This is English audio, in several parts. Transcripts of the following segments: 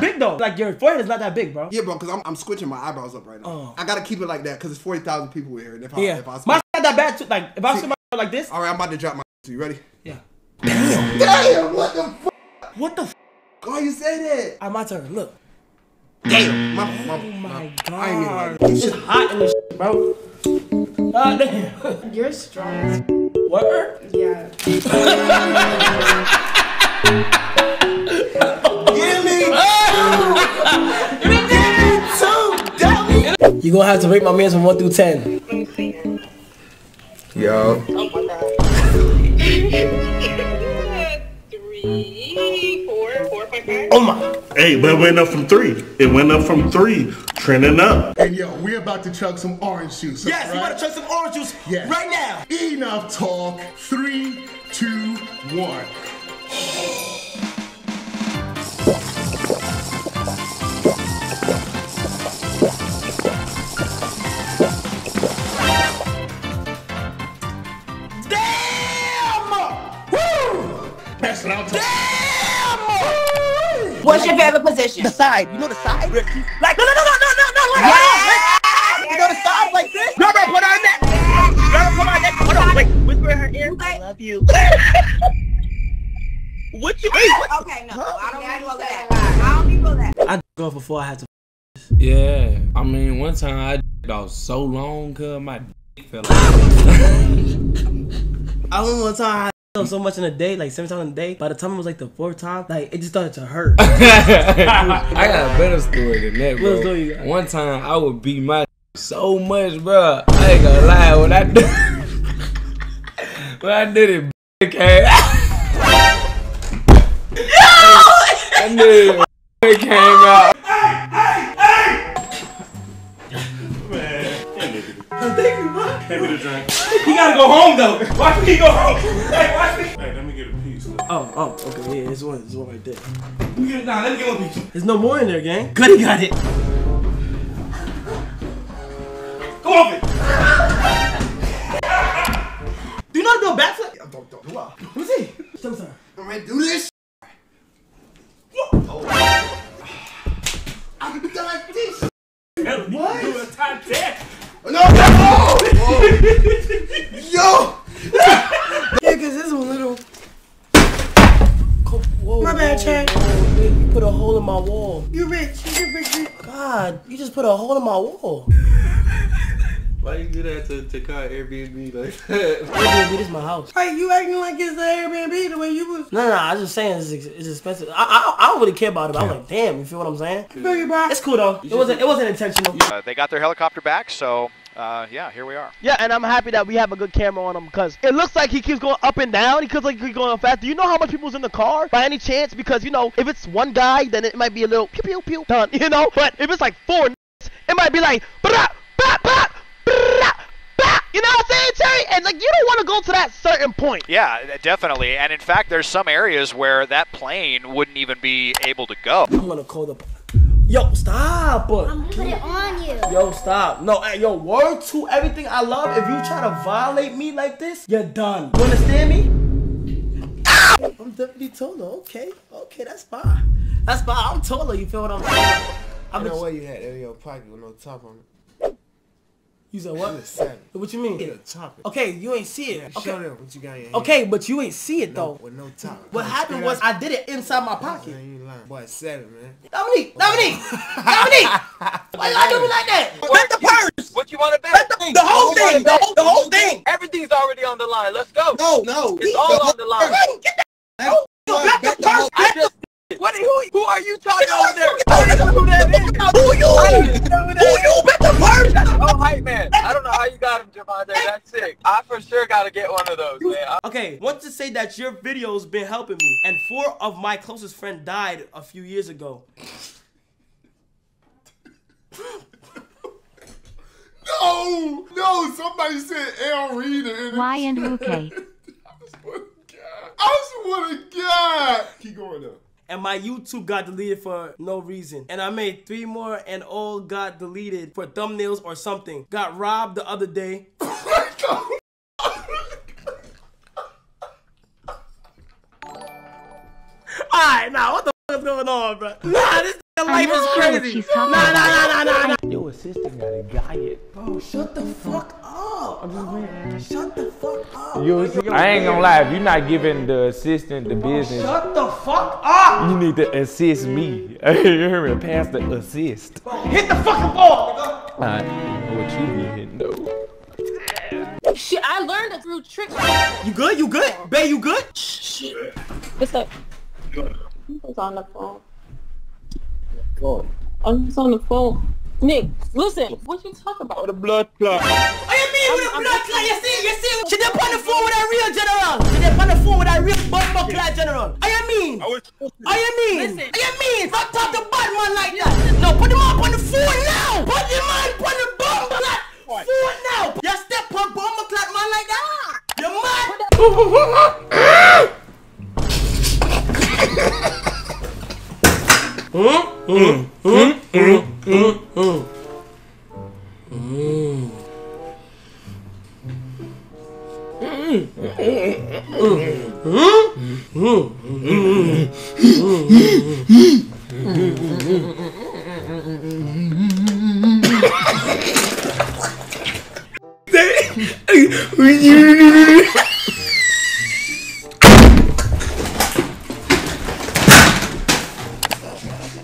that big though. Like your forehead is not that big, bro. Yeah, bro, because I'm, I'm squinching my eyebrows up right now. Oh. I gotta keep it like that because it's 40,000 people here. And if I, Yeah. if I My not that bad too. Like if I see my like this. All right, I'm about to drop my. So you ready? Yeah. Damn, Damn! what the fuck? What the? F- Why you say that? Ah, my turn. Look. Damn. My, my, Oh my god. I ain't mean like this. It's hot in this shit, bro. Ah, damn. You're strong. What? Yeah. You gonna have to rate my man's from one through ten. Yo. oh my Three, four, four, five, five. Oh my. Hey, but it went up from three. It went up from three, trending up. And yo, we're about to chug some orange juice. Yes, you right? better chug some orange juice Yes. right now. Enough talk. Three, two, one. What's your favorite position? The side. You know the side? Like, Like, no, no, no, no, no, no, no, like yeah! You know the side like this? No, no, put on that. No, put on that. Hold on, wait. Whisper in her ear. Okay. Love you. What you mean? What? Okay, no, I don't need all that. I don't need all that. I go before I had to. Yeah, I mean, one time I d- out so long, cause my dick fell out. I remember one time I had so much in a day, like seven times in a day. By the time it was like the fourth time, like it just started to hurt. I got a better story than that, bro. story you got? One time I would beat my so much, bro. I ain't gonna lie, when I did, when I did it, it came out. I did it, it came out. Hand me the drink. he gotta go home though. Watch me go home. Hey, watch me. Hey, let me get a piece. Look. Oh, oh, okay, yeah, there's one, there's one right there. Let me get, nah, let me get one piece. There's no more in there, gang. Goody got it. Come on, it. Do you know how to do a backflip? Don't, don't, do I? Let me see. Show me something. I'm ready to do this. Wall. Why you do that to, to call Airbnb like that? Airbnb, this is my house. Right, you acting like it's the Airbnb the way you was. No, no, no, I was just saying it's, it's expensive. I, I, I don't really care about it. But I'm like, damn, you feel what I'm saying? Feel you, bro. It's cool though. It wasn't, it wasn't intentional. Uh, they got their helicopter back, so uh, yeah, here we are. Yeah, and I'm happy that we have a good camera on him because it looks like he keeps going up and down. He keeps like he's going fast. Do you know how much people's in the car by any chance? Because you know, if it's one guy, then it might be a little pew pew pew done. You know, but if it's like four, n***s, it might be like bah, bah, bah, bah, bah. You know what I'm saying, Terry? And like you don't want to go to that certain point. Yeah, definitely. And in fact, there's some areas where that plane wouldn't even be able to go. I'm gonna call the. Yo, stop. I'm put it on you. Yo, stop. No, hey, yo, word to everything I love. If you try to violate me like this, you're done. You understand me? Ah! I'm definitely taller. Okay, okay, that's fine. That's fine. I'm taller. You feel what I'm saying? I'm You know just, what you had in your pocket with no top on it? you said what? Seven. What you mean? Get a top it. Okay, you ain't see it. Show Okay, them what you got in your hand. okay, but you ain't see it No, though. with no top. What Come happened was out- I did it inside my pocket. Man, you lying. Boy, seven, man. Dominique, Dominique, Dominique. Why you do me like that? Bet the purse. What you want to bet? Bet the, the whole thing. The whole, the whole thing. Everything's already on the line. Let's go. No, no. It's all on the line. Get that. Oh, no, the purse. What? Who? Who are you talking over there? You got. That's sick. I for sure gotta get one of those, man. Okay, want to say that your video's been helping me, and four of my closest friends died a few years ago. No, no, somebody said L Reader. in Y and the Wu K. chat. I swear to God. I swear to God. Keep going though. And my YouTube got deleted for no reason. And I made three more and all got deleted for thumbnails or something. Got robbed the other day. Oh Alright, now what the fuck is going on, bro? Nah, this life is crazy. Nah, nah, nah, nah, nah, nah. Your assistant got a diet. Bro, shut the fuck up. Shut the fuck up. You see, I ain't gonna lie, if you're not giving the assistant the business, Shut the fuck up. you need to assist me. you hear me? Pass the assist. Hit the fucking ball. I know what you be hitting though. Shit, I learned a few tricks. You good? You good? Bae, you good? Shit. What's up? Who's on the phone? I'm just on the phone. Nick, listen, what you talk about? The blood clot. What you mean with a blood clot? You see, you see, she did on the phone with that real general. She did on the phone with that real bumper clot general. What you mean? What you mean? Listen. What you mean? Don't talk to bad man like that. No, put him up on the phone now. Put him on on the bumper clot phone now. You step on bumper clot man like that. You mad? Mm.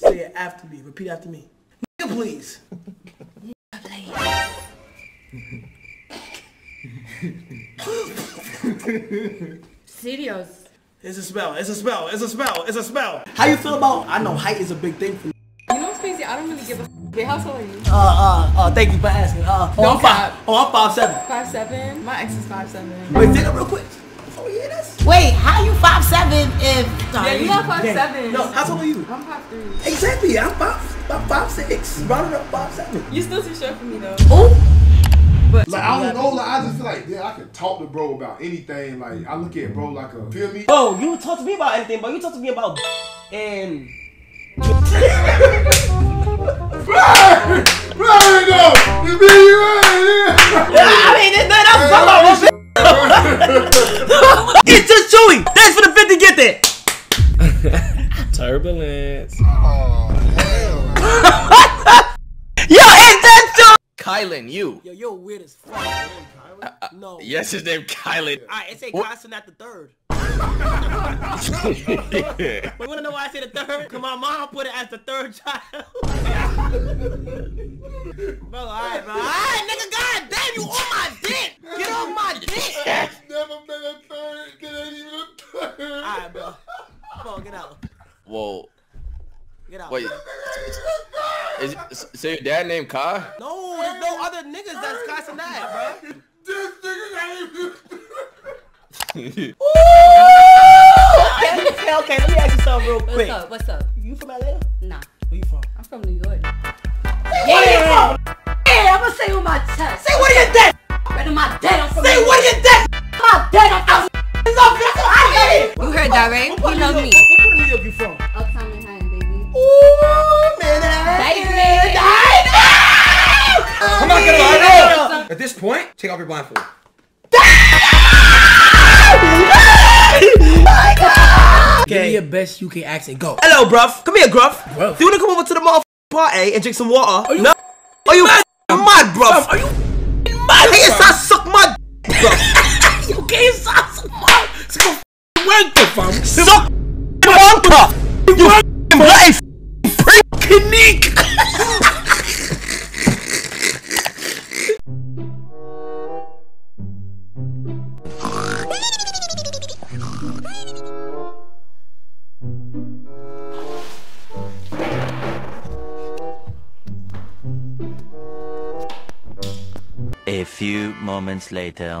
Say it after me. Repeat after me. Nigga, please. Serious. It's a spell. It's a spell. It's a spell. It's a spell. How you feel about? I know height is a big thing for you. You know what's crazy? I don't really give a. Wait, how tall are you? Uh, uh, uh. Thank you for asking. Uh, oh, Don't I'm five. cap. Oh, I'm five seven. Five seven. My ex is five seven. Wait, take it real quick. Before we hear this. Wait, how you five seven if Yeah, you're not five Damn. seven. No, how tall are you? I'm five three. Exactly. I'm five. I'm five six. Rounded up five seven. You still too short for me though. Oh. But Like I don't know, like I just feel like yeah, I can talk to bro about anything. Like I look at bro like a feel me. Bro, you talk to me about anything, but you talk to me about and. Right, right though. You mean you right? I mean, this, that's something about Get to Chewy. Thanks for the 50. Get there. Turbulence. Yo, it's that Chewy. Kylan, you. Yo, you're weird as fuck. man, Kyler. No. Uh, yes, his name Kylan. Alright, it say What? Carson at the third. We wanna know why I say the third? Cause my mom put it as the third child. bro, alright, bro. Alright, nigga, god damn, you on my dick. Get off my dick. Never been a third. It ain't even a third. Alright, bro. Come on, get out. Whoa. Get out. Wait. Is, so your dad named Kai? No, there's no other niggas that's Carson that, bro. This nigga ain't even. okay, okay, okay, let me ask you something real quick. What's up? What's up? You from Atlanta? At this point, take off your blindfold. Give me your best UK accent. Go. Hello, bruv. Come here, gruff. Bruv. Do you wanna come over to the motherfucking party and drink some water? no. Are you mad, mad bruv? Are you mad? Hey, it's not suck my bruv. you can't stop some more? Some wanker, fam. Suck few moments later.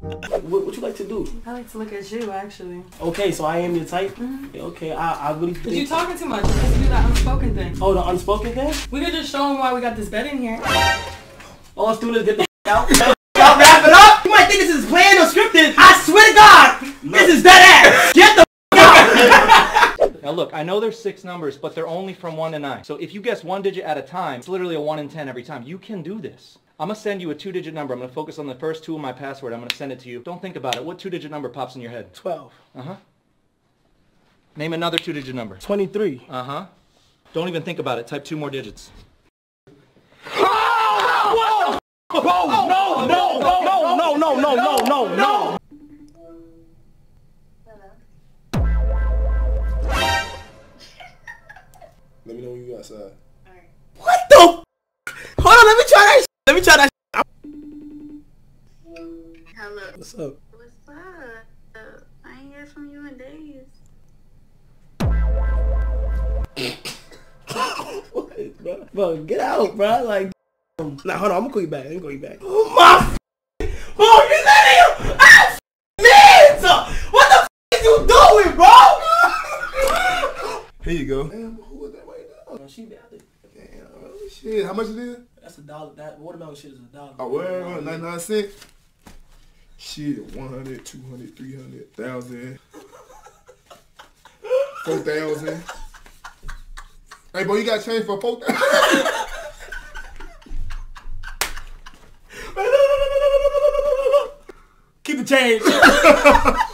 What, would you like to do? I like to look at you, actually. Okay, so I am your type. Mm-hmm. Okay, I, I really But think. you talking too much. Let's do that unspoken thing. Oh, the unspoken thing? We could just show them why we got this bed in here. All let's do is get the out. Y'all wrap it up. You might think this is planned or scripted. I swear to God, this is dead ass. Get the out. Now look, I know there's six numbers, but they're only from one to nine. So if you guess one digit at a time, it's literally a one in ten every time. You can do this. I'm gonna send you a two-digit number. I'm gonna focus on the first two of my password. I'm gonna send it to you. Don't think about it. What two-digit number pops in your head? 12. Uh-huh. Name another two-digit number. 23. Uh-huh. Don't even think about it. Type two more digits. Whoa! Whoa! No! No! No! No! No! No! No! No! No! Let me know when you outside. What the? Hold on, let me try that. Let me try that. Hello. What's up? What's up? Uh, I ain't heard from you in days. what, bro? Bro, get out, bro. Like, nah, hold on. I'm gonna call you back. I'm gonna call you back. Oh my. Bro, you let him. Ah, man, what the f is you doing, bro? Here you go. Damn, who was that right now? No, she valid. Damn, oh, shit. How much it is? That's a dollar. That watermelon shit is a dollar. Oh, well, 99 cents. Shit, 100, 200, 300, 1,000, 4,000. Hey, bro, you got change for 4,000? Keep the change.